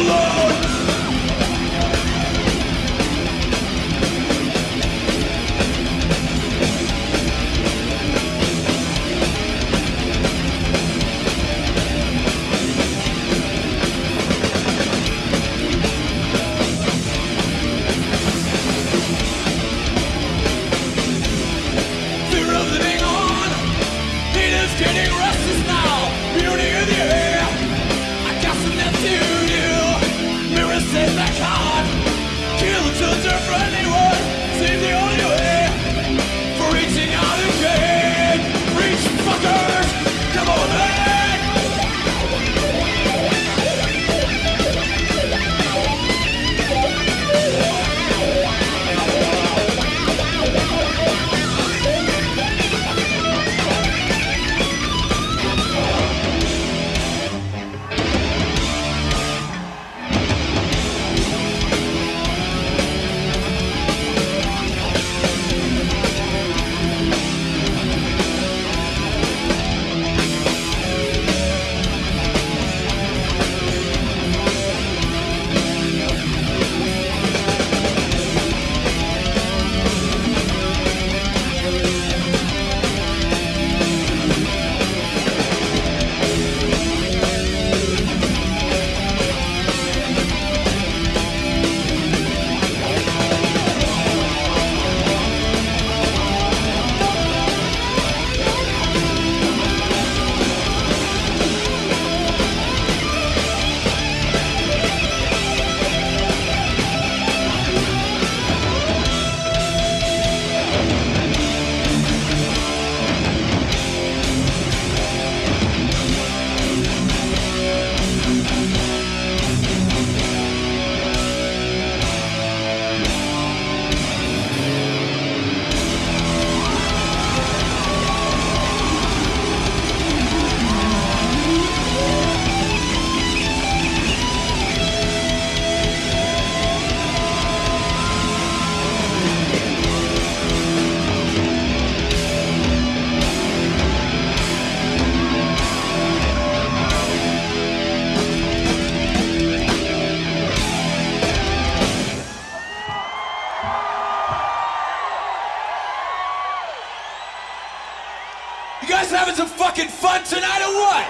alone. Fun tonight or what?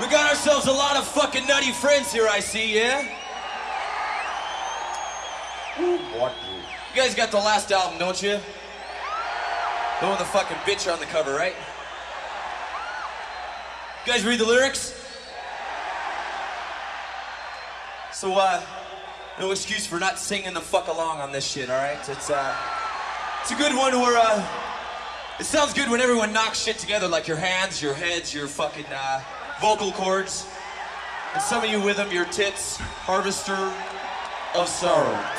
We got ourselves a lot of fucking nutty friends here, I see, yeah? You guys got the last album, don't you? The one with the fucking bitch on the cover, right? You guys read the lyrics? So, uh, no excuse for not singing the fuck along on this shit, alright? It's, uh, it's a good one where, uh, it sounds good when everyone knocks shit together, like your hands, your heads, your fucking uh, vocal cords. And some of you with them, your tits, harvester of sorrow.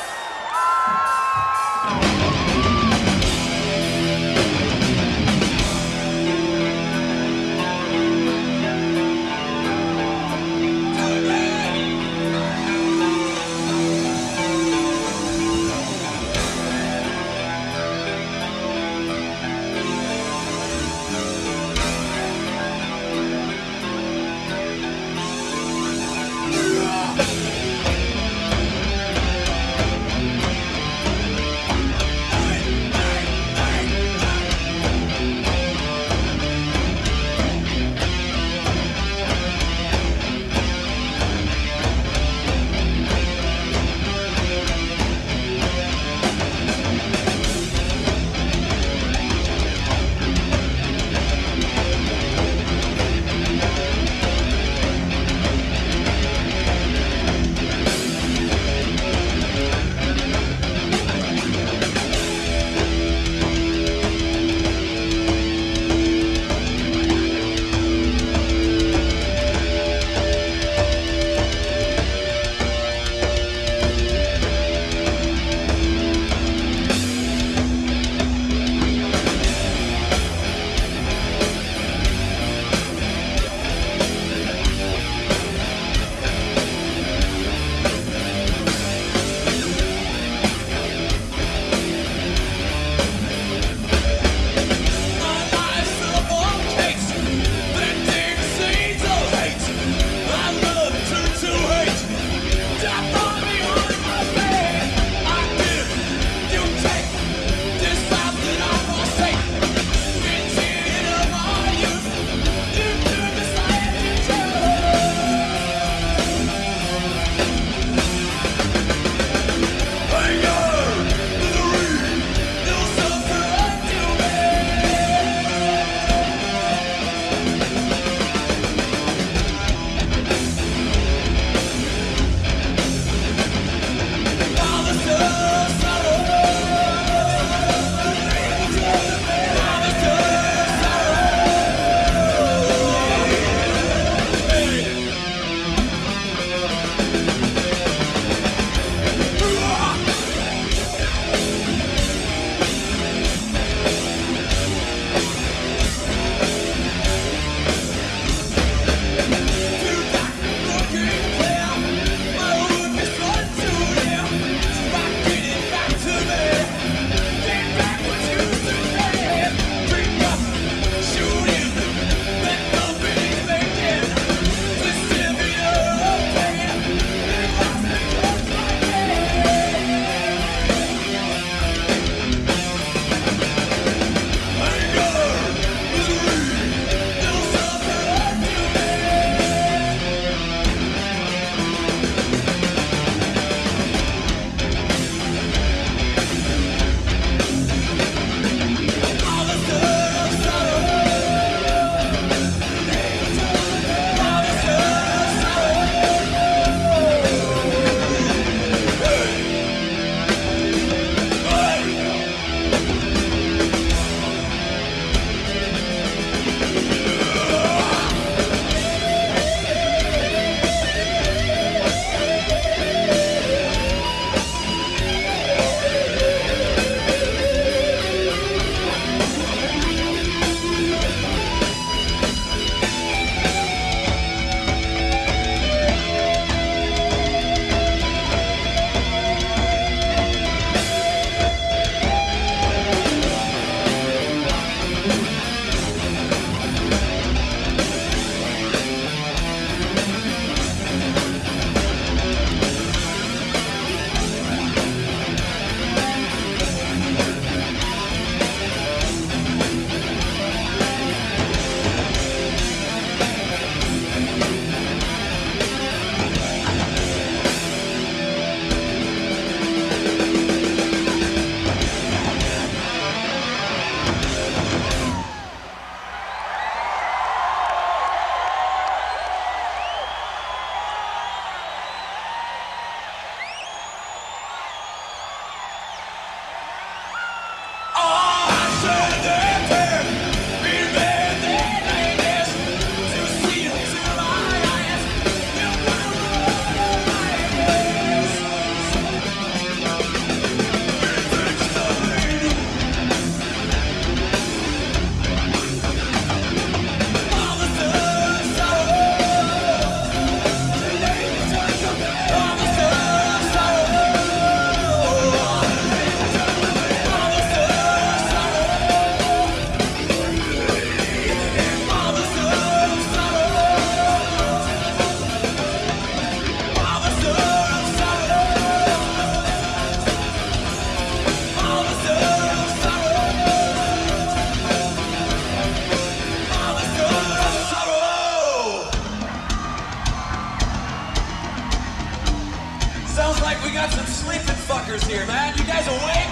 Like we got some sleeping fuckers here, man. You guys awake?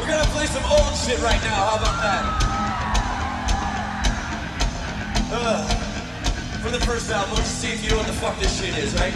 We're gonna play some old shit right now. How about that? For the first album, let's see if you know what the fuck this shit is, right?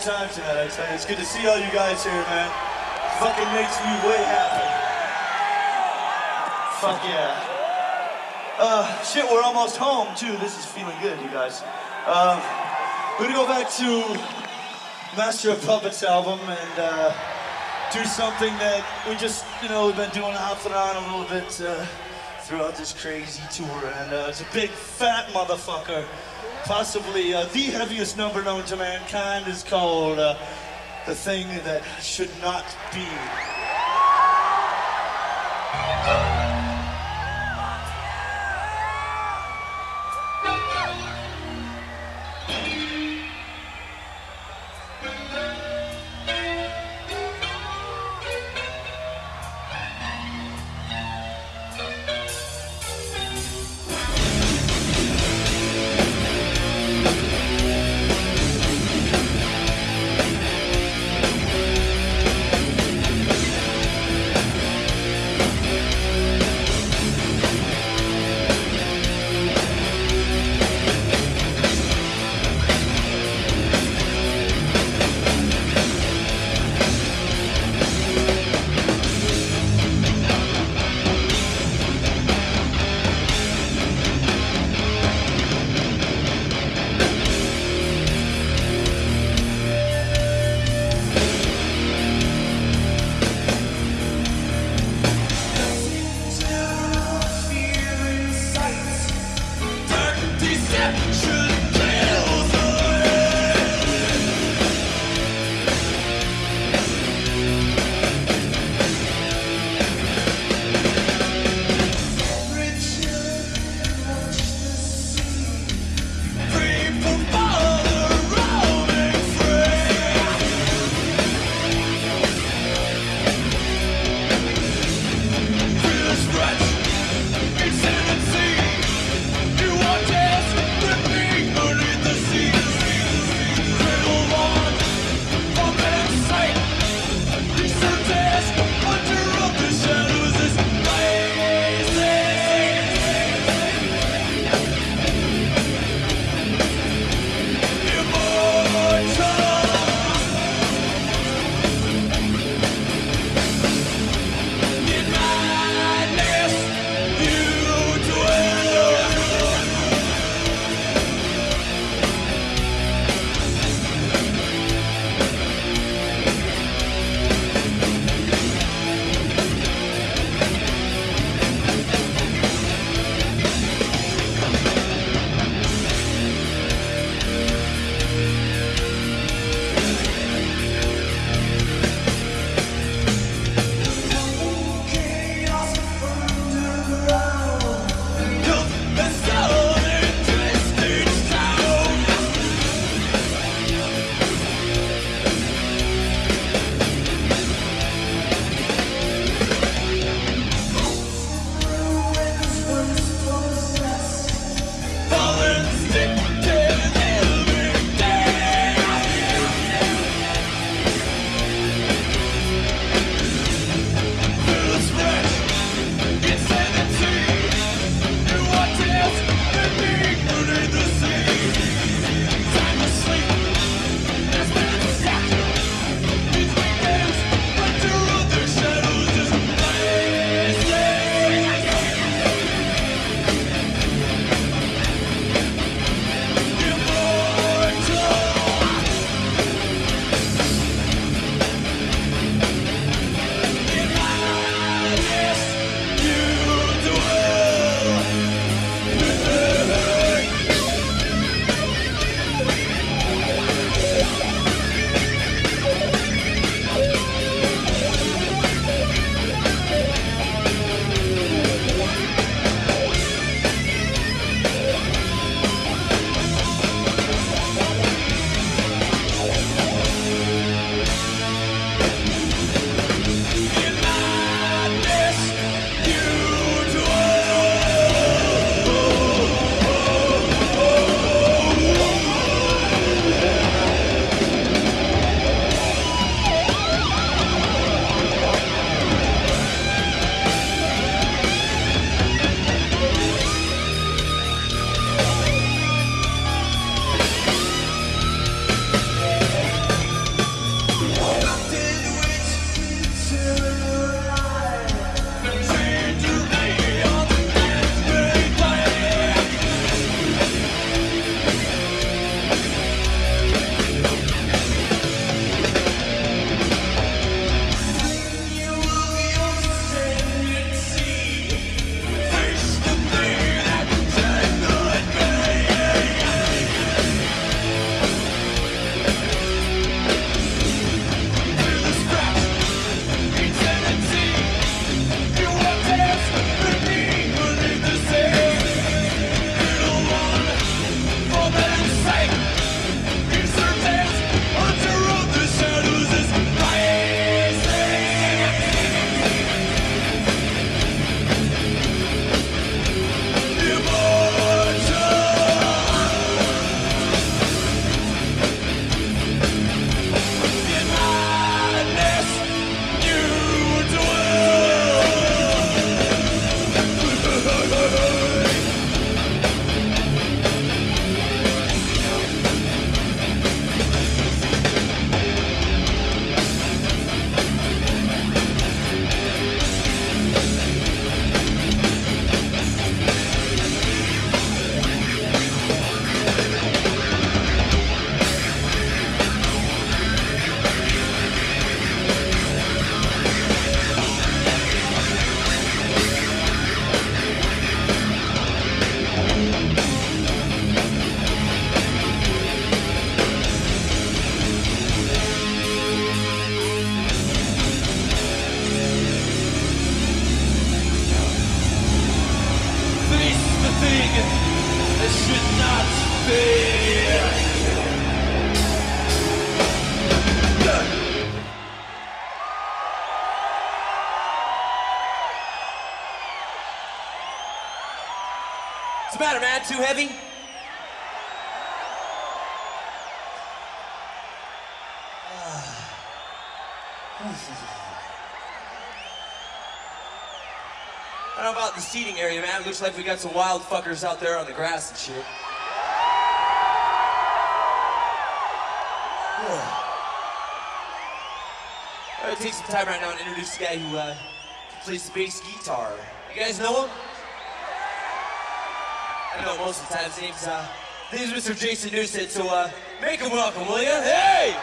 Time tonight, I tell you. It's good to see all you guys here, man. Fucking makes me way happy. Fuck yeah. Uh, shit, we're almost home, too. This is feeling good, you guys. Um, we're gonna go back to Master of Puppets album and uh, do something that we just, you know, we've been doing off and on a little bit uh, throughout this crazy tour. And uh, it's a big fat motherfucker. Possibly uh, the heaviest number known to mankind is called uh, The Thing That Should Not Be. Matter, man? Too heavy? I don't know about the seating area, man. It looks like we got some wild fuckers out there on the grass and shit. I'm gonna take some time right now and introduce the guy who uh, plays the bass guitar. You guys know him? most of the time. His name's, uh, this is Mr. Jason Newsted, so uh, make him welcome, will you? Hey!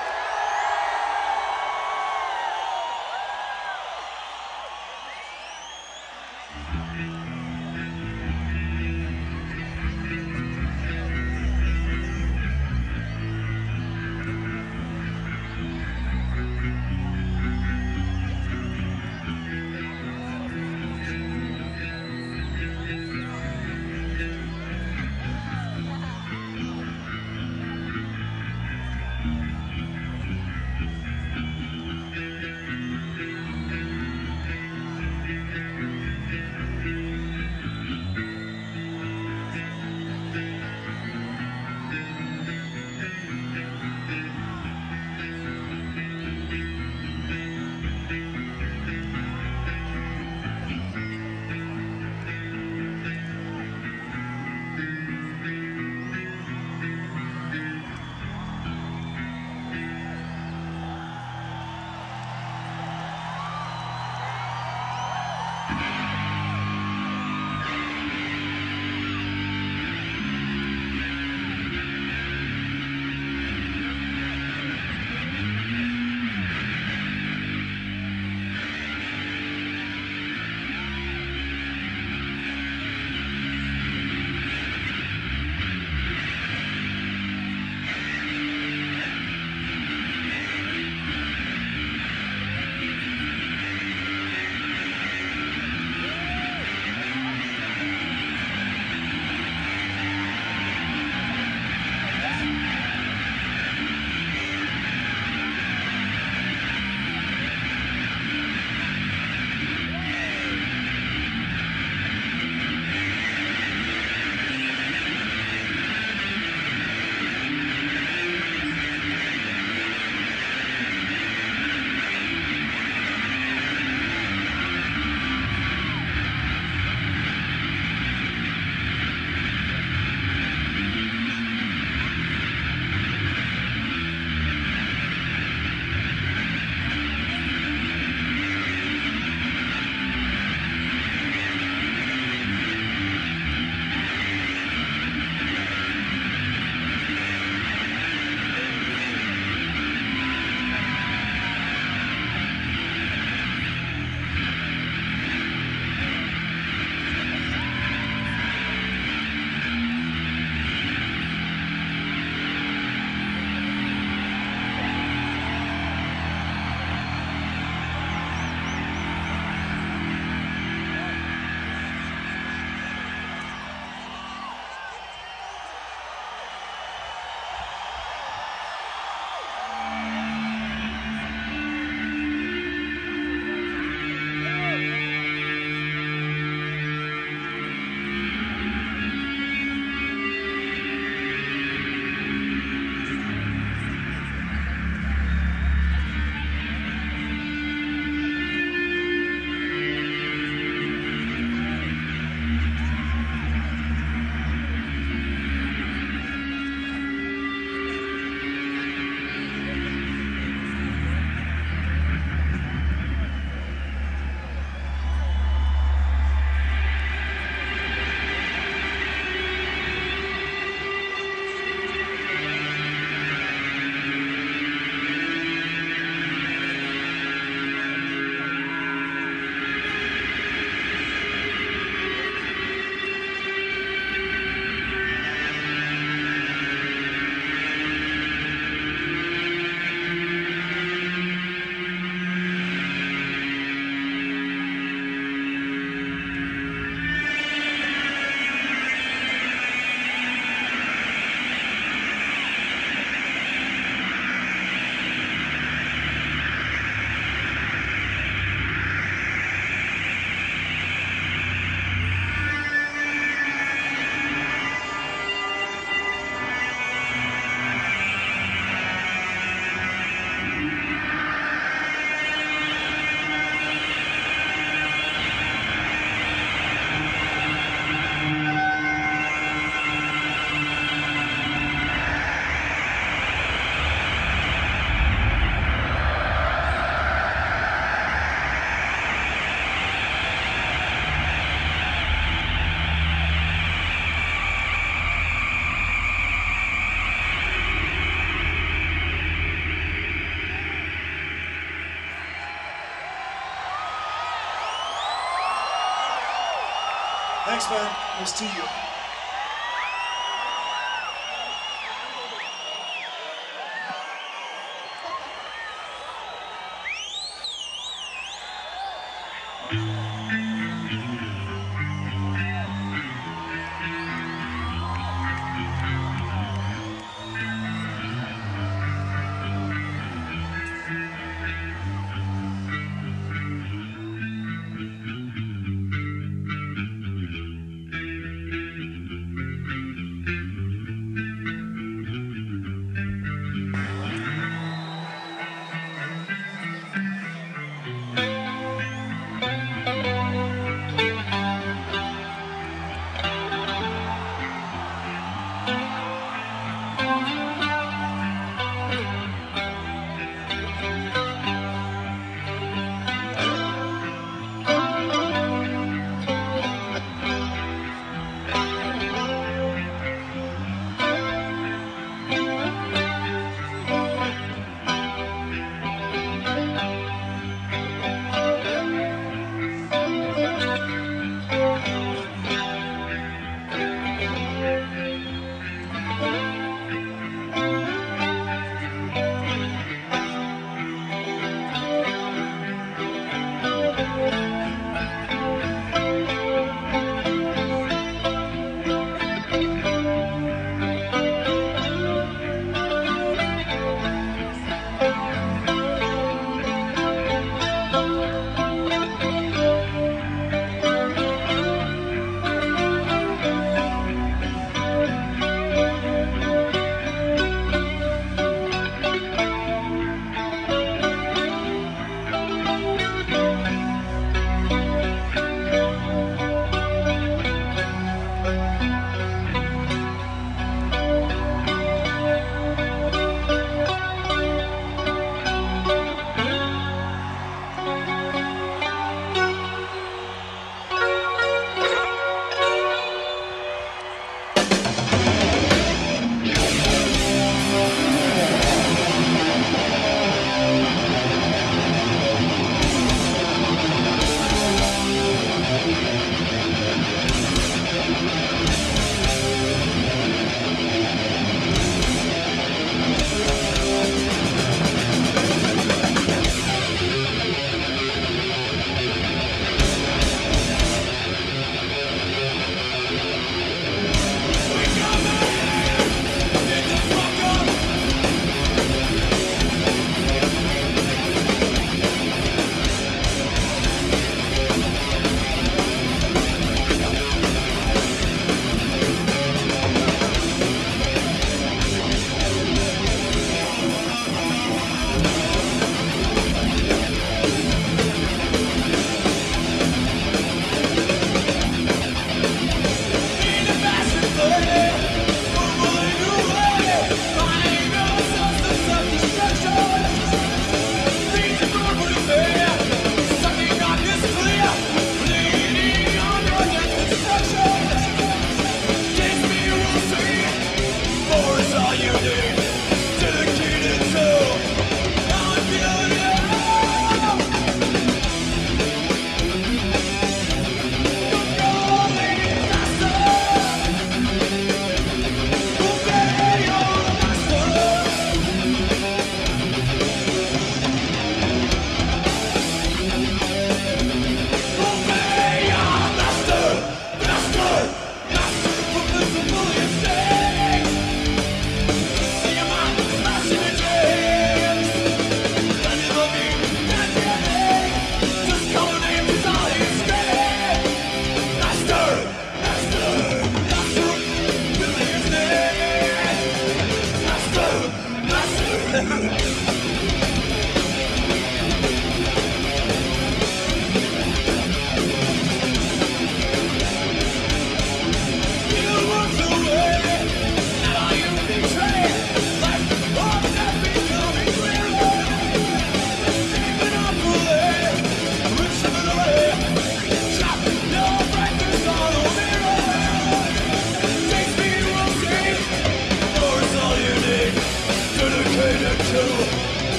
Man. Nice to you.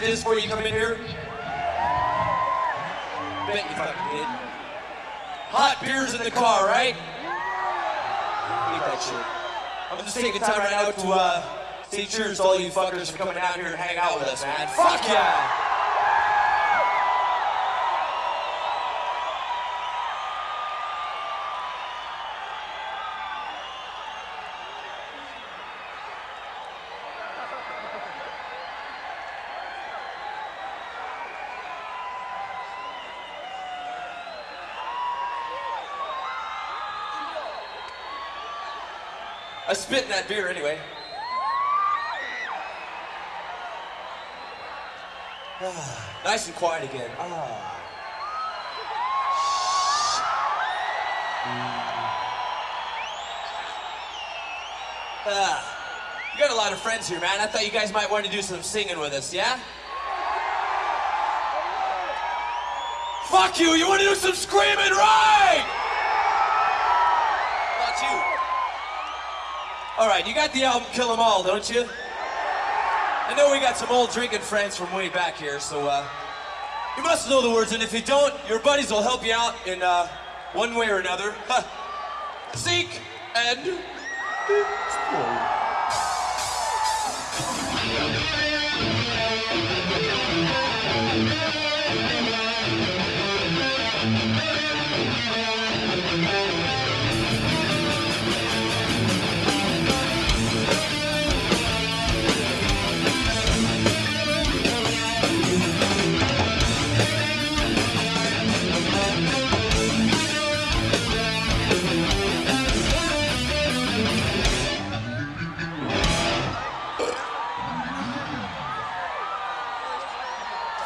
Beverages before you come in here? Bet you fucking did. Hot beers in the car, right? Eat that shit. I'm just taking time right now to uh, say cheers to all you fuckers for coming out here and hang out with us, man. Fuck yeah! Spit in that beer anyway. Ah, nice and quiet again. Ah. Uh, you got a lot of friends here, man. I thought you guys might want to do some singing with us, yeah? Fuck you! You want to do some screaming, right? Not you. All right, you got the album Kill 'Em All, don't you? I know we got some old drinking friends from way back here, so uh, you must know the words, and if you don't, your buddies will help you out in uh, one way or another. Seek and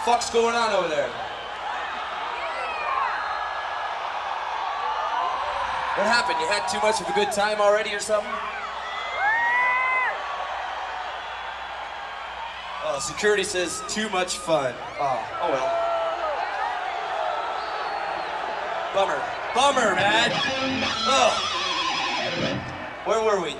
fuck's going on over there? What happened? You had too much of a good time already or something? Oh, security says too much fun. Oh, oh well. Bummer. Bummer, man. Oh. Where were we?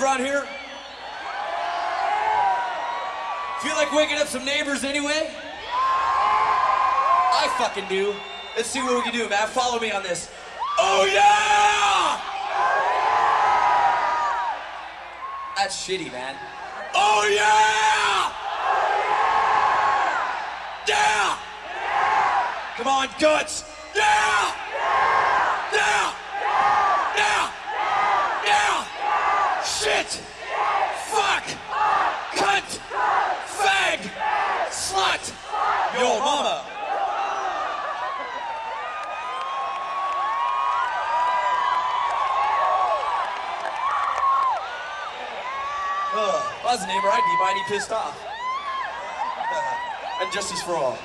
Around here? Feel like waking up some neighbors anyway? I fucking do. Let's see what we can do, man. Follow me on this. Oh yeah! That's shitty, man. Oh yeah! Yeah! Come on, guts! Yeah! Yeah! Yo, mama! Ugh, if I was a neighbor, I'd be mighty pissed off. and justice for. All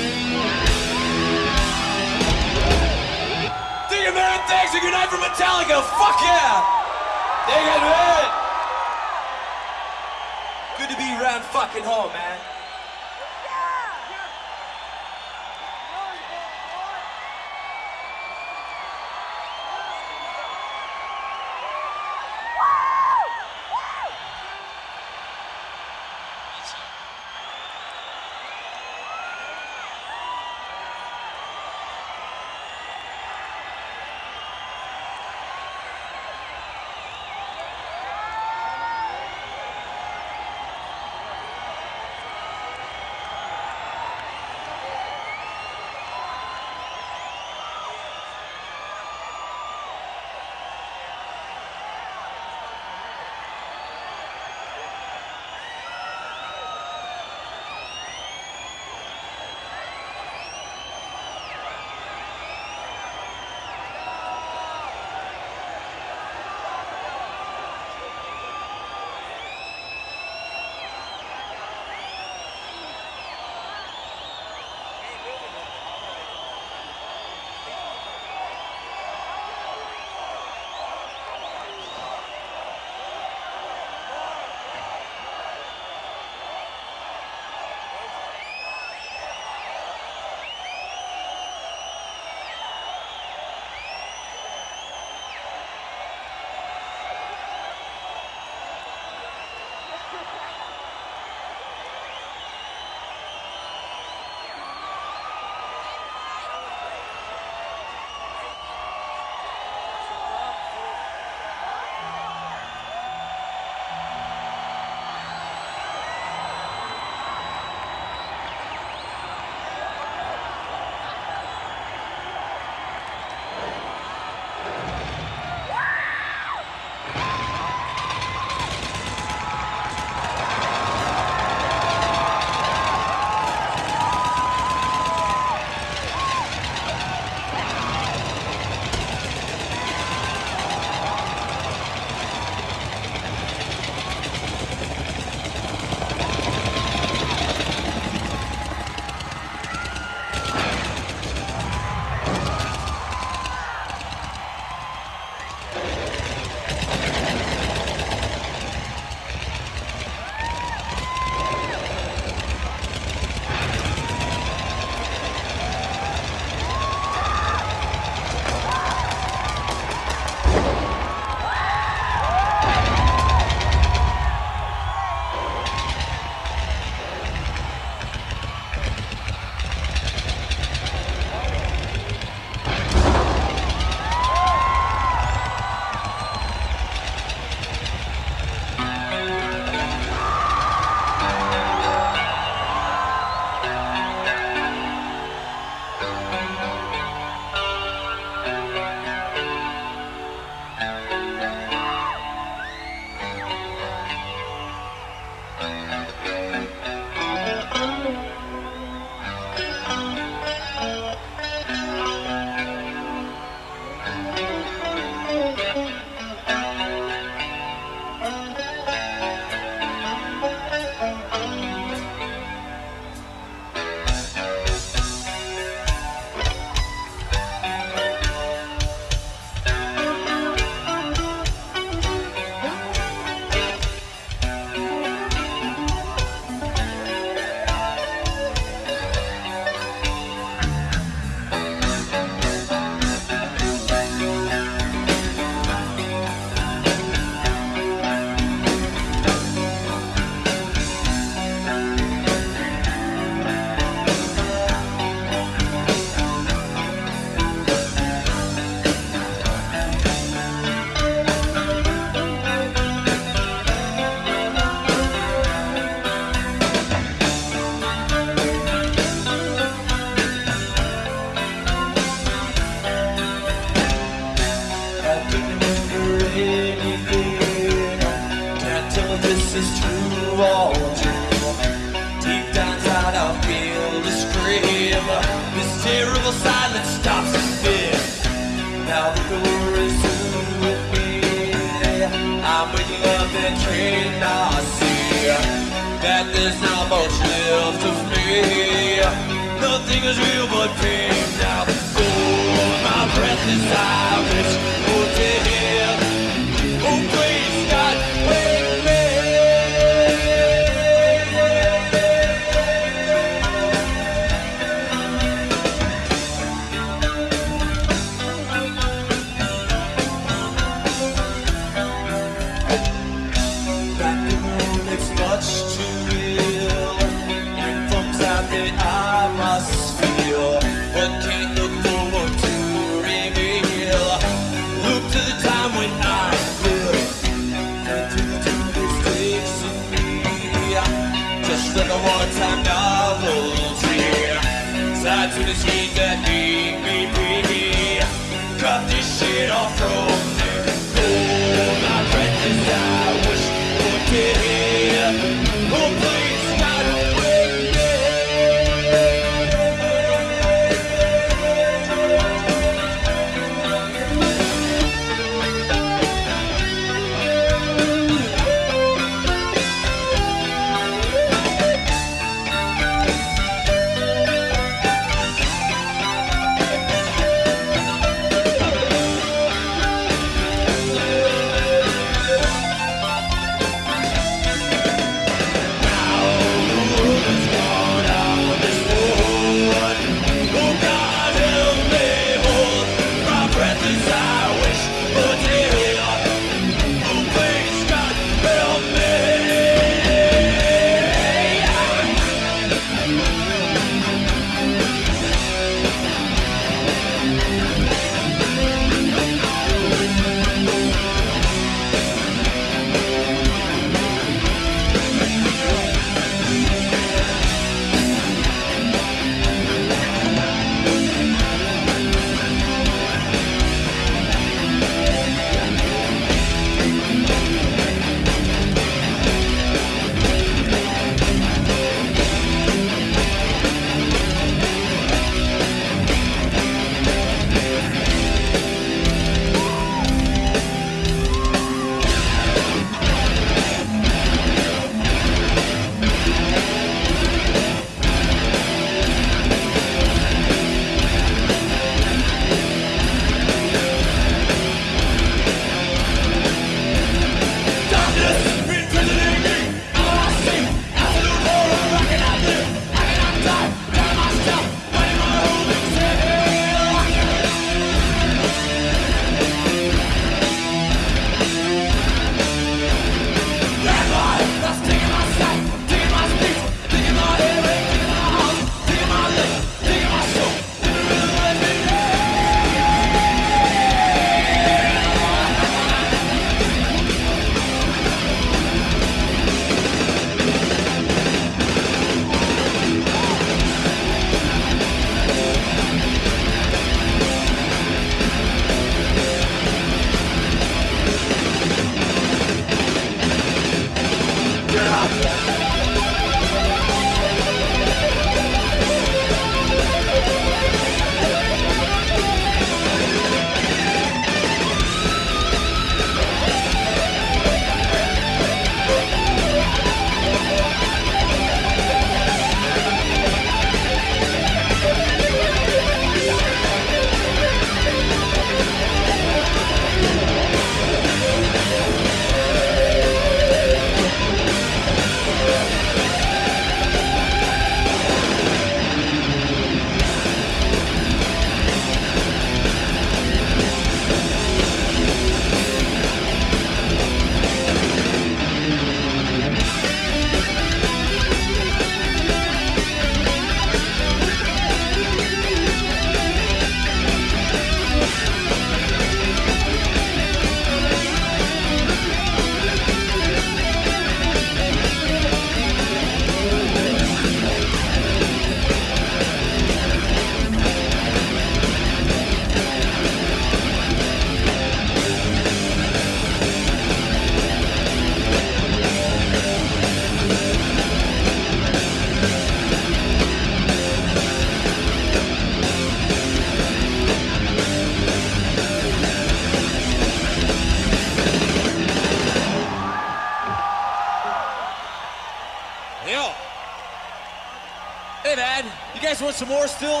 more still?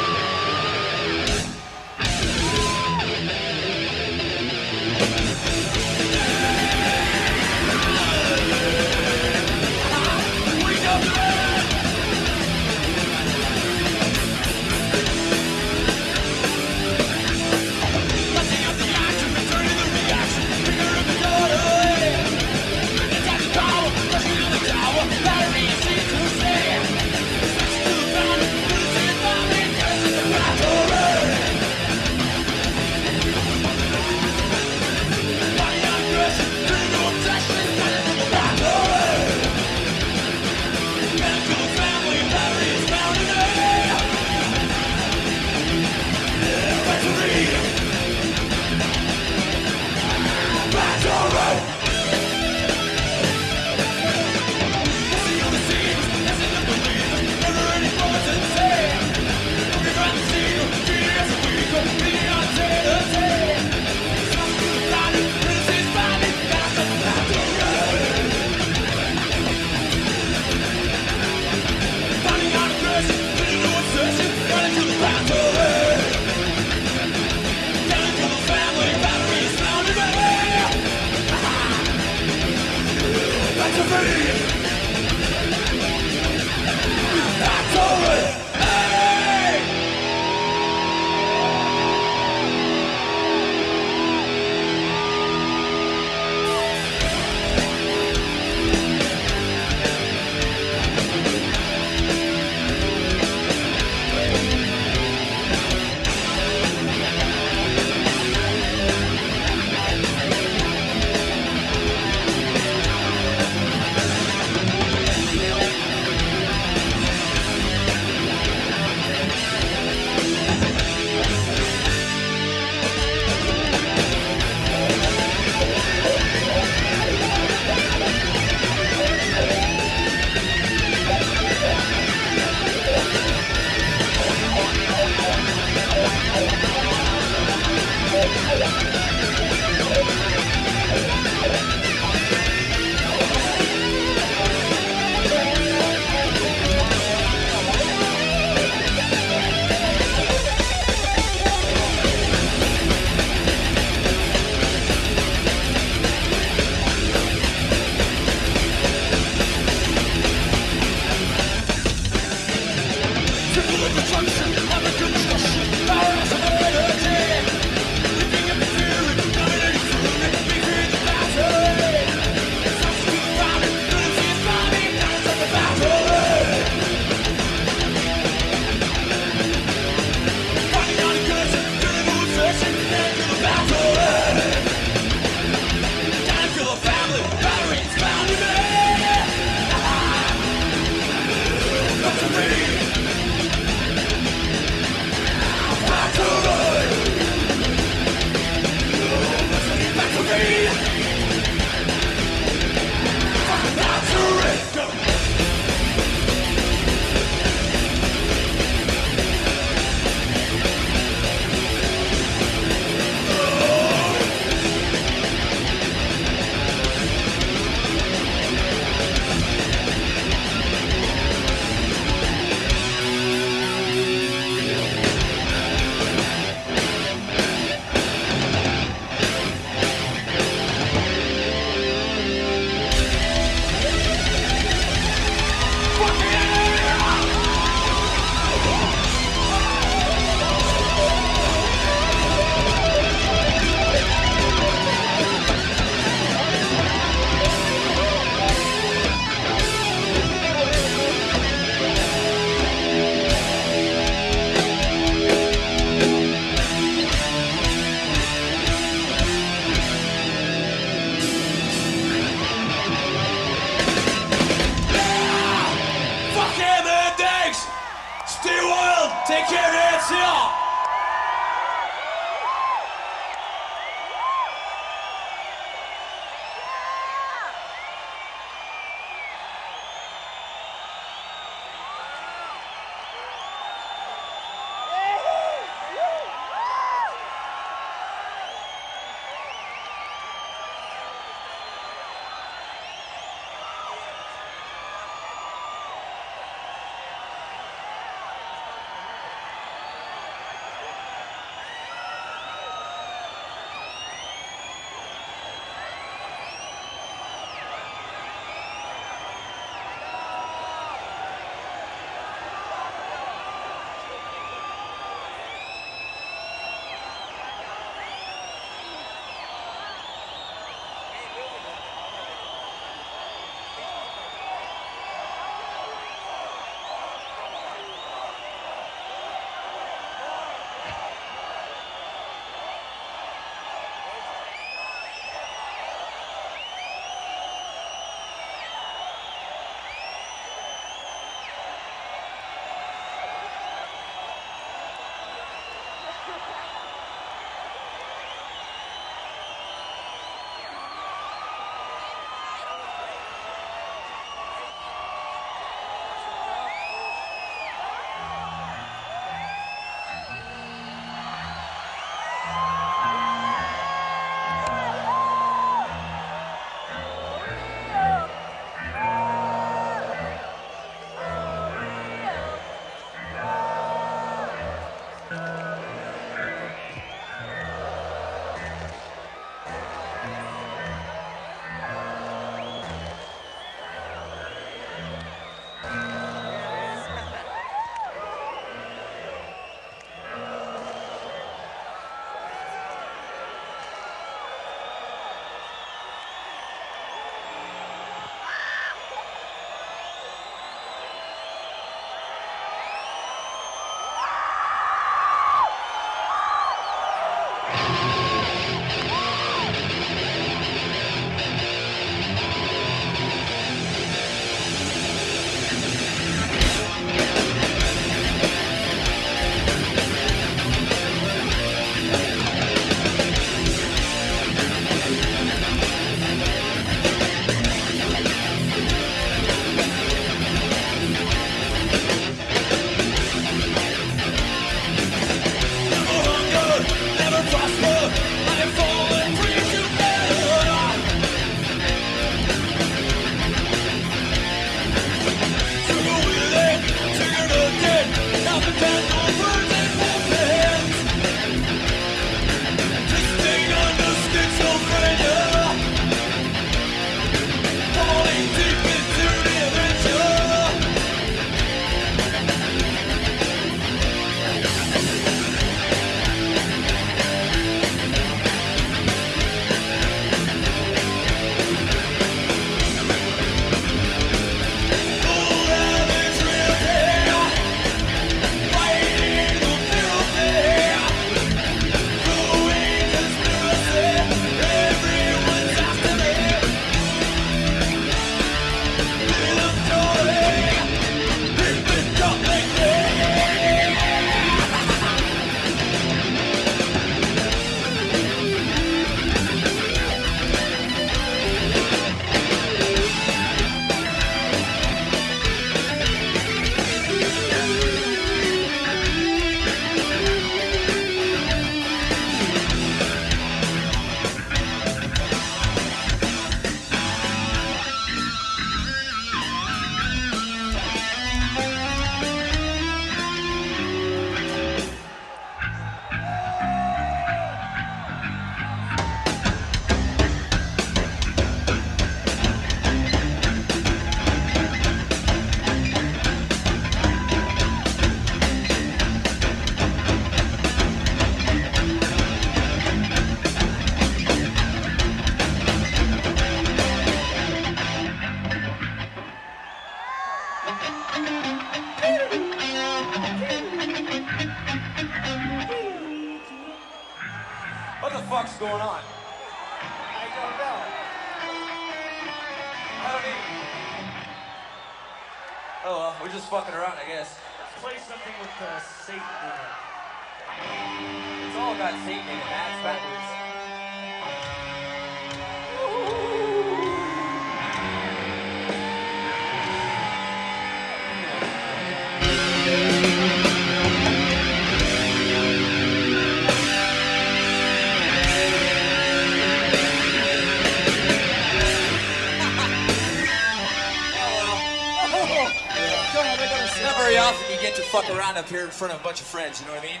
line up here in front of a bunch of friends, you know what I mean?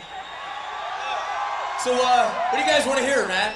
So, uh, what do you guys want to hear, man?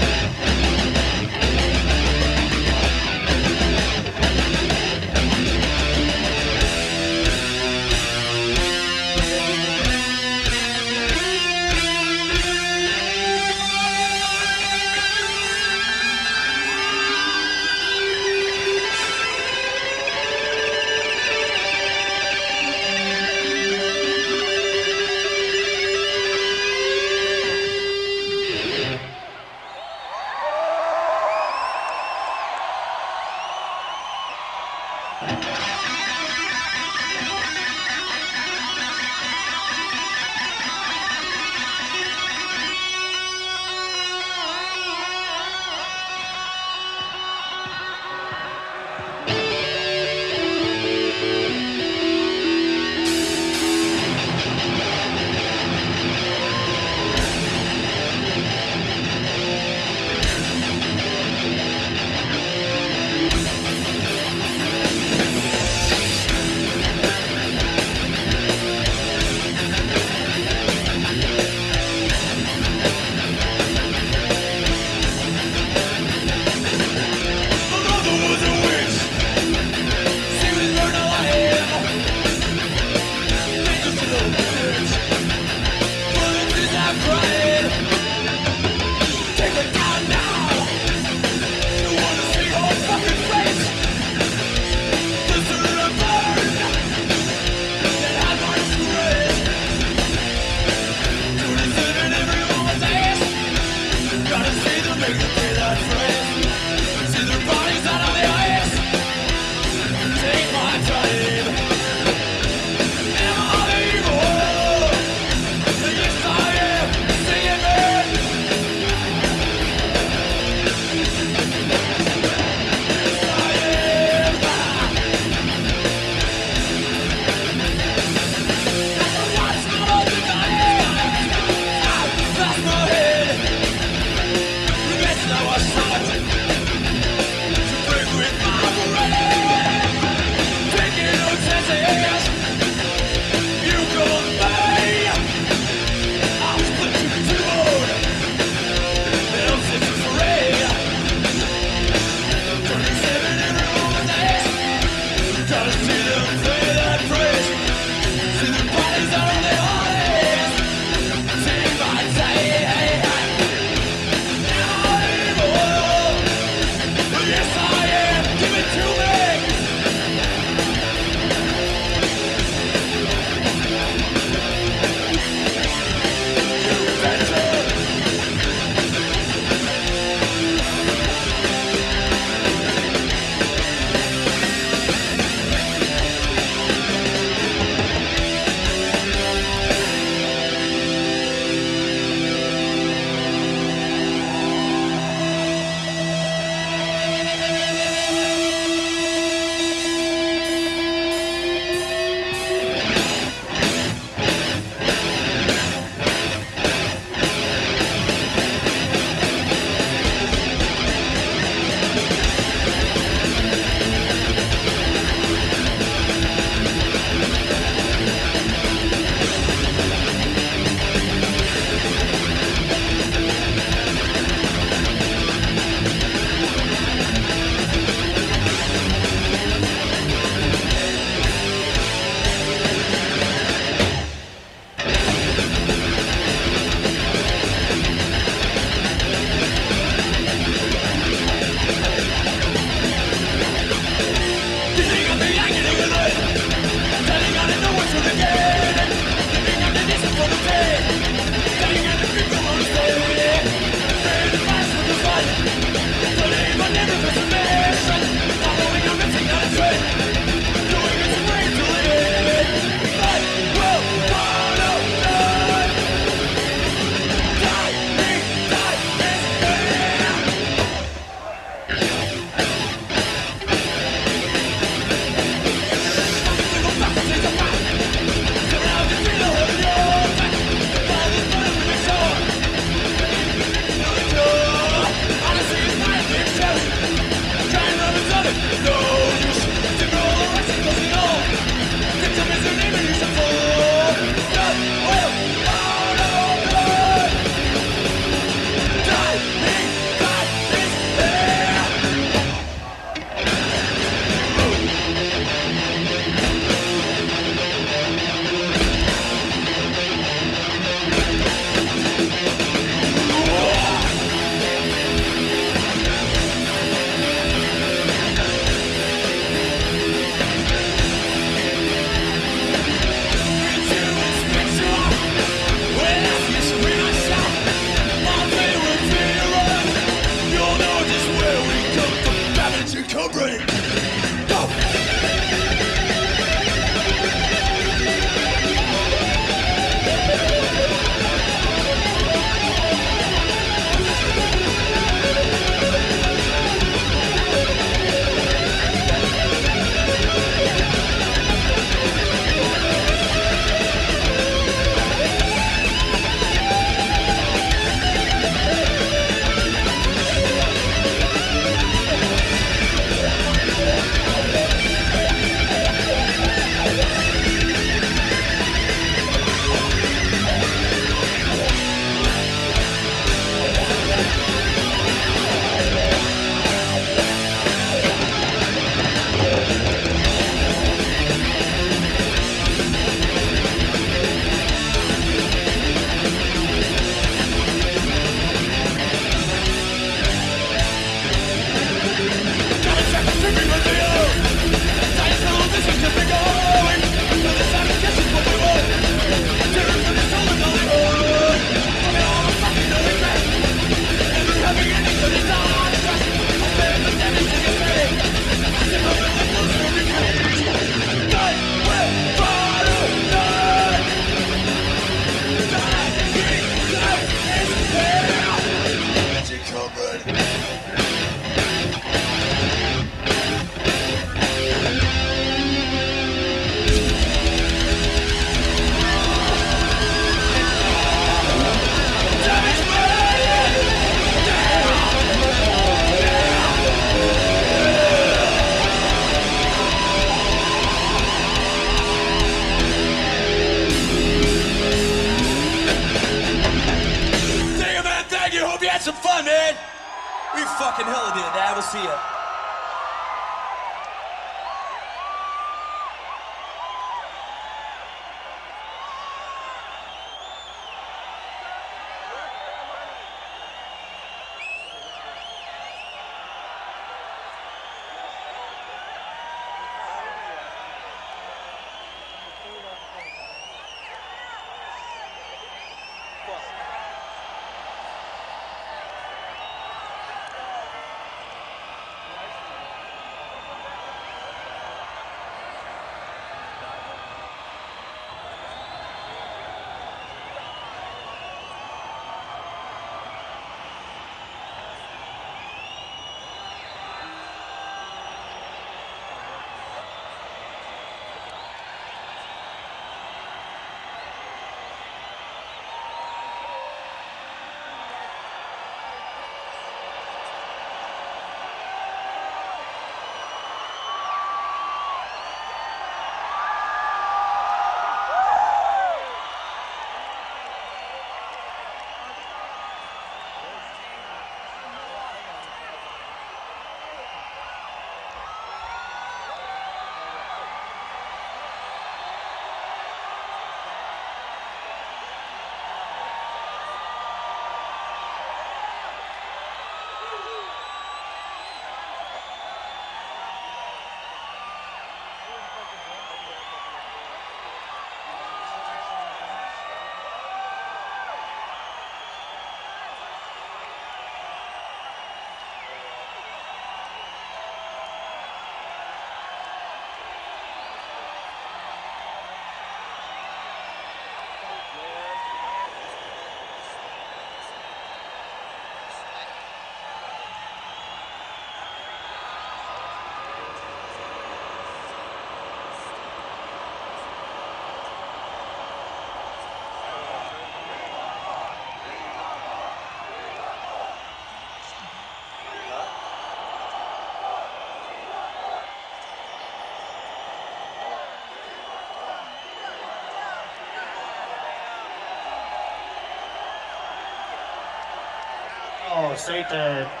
Oh, Satan.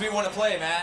Songs we want to play, man.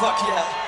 Fuck yeah.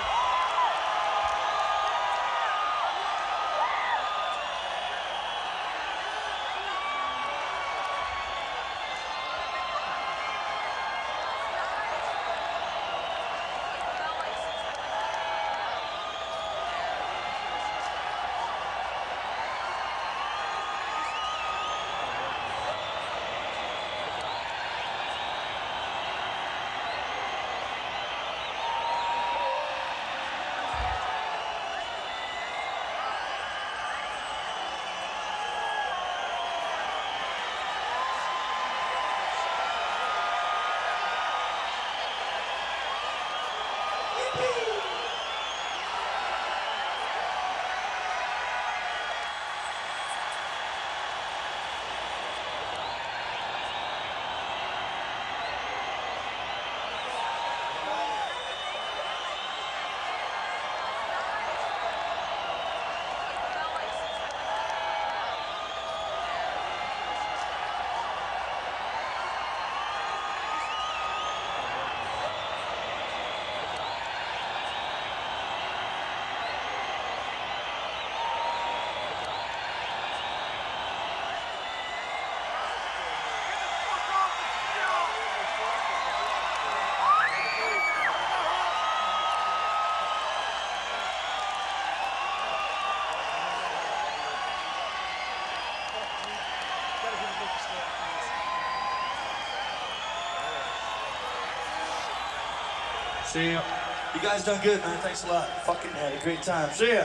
See ya. You guys done good, man. Thanks a lot. Fucking had a great time. See ya.